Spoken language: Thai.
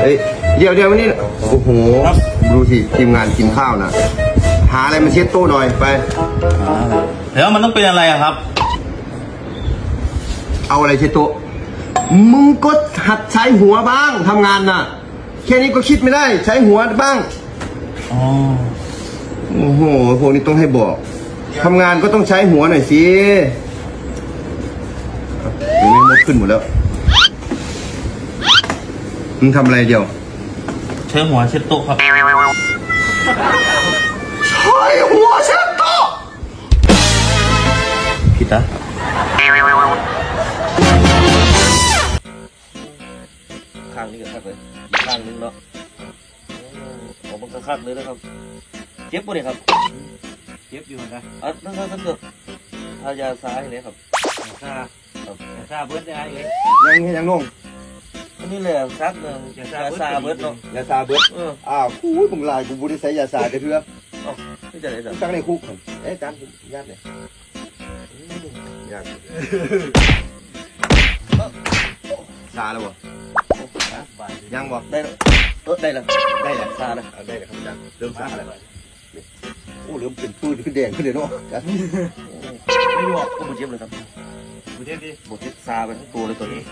เฮ้ยเดี๋ยวเดี๋ยววันนี้โอ้โหดูสิทีมงานกินข้าวนะหาอะไรมาเช็ดโต๊ะหน่อยไปแล้วมันต้องเป็นอะไรอะครับ เอาอะไรเช็ดโต๊ะมึงก็หัดใช้หัวบ้างทำงานน่ะ แค่นี้ก็คิดไม่ได้ ใช้หัวบ้างอ๋อโอ้โหพวกนี้ต้องให้บอกทำงานก็ต้องใช้หัวหน่อยสิเดี๋ยวนี้มดขึ้นหมดแล้ว มึงทำอะไรเดียว ใช้หัวเช็ดโต๊ะครับ ใช้หัวเช็ดโต๊ะผิดนะข้างนี้ก็คัดเลยอีกข้างนึงเนาะผมมันก็คัดเลยนะครับ เจ็บปะเนี่ยครับ เจ็บอยู่นะอะนั่นก็นั่นก็ทายาซ้ายเนี่ยครับซาซาเบิร์ดได้เองยังยังงงอั นนี้แหละซักหนึ่งยาซาเบิร์ดเนาะยาซาเบิดเอออ้าวกูมึงลายกูบุได้ใช้ยาซาเถื่อเอ้านี่จะไหนสักตั้งในคุกเอ๊ะจานญาติเนี่ยญาติซาแล้วบ่ยังบ่ได้แล้วเออได้แล้วได้แล้วซาแล้วได้แล้วครับอาจารย์เริ่มซาแล้วโอ้เริ่มเป็นปืนขึ้นแดงขึ้นเลยเนาะอาจารย์ไม่บอกก็มันเจ็บเลยครับดูเทปดิหมดเจ็บซาไปทั้งตัวเลยตัวนี้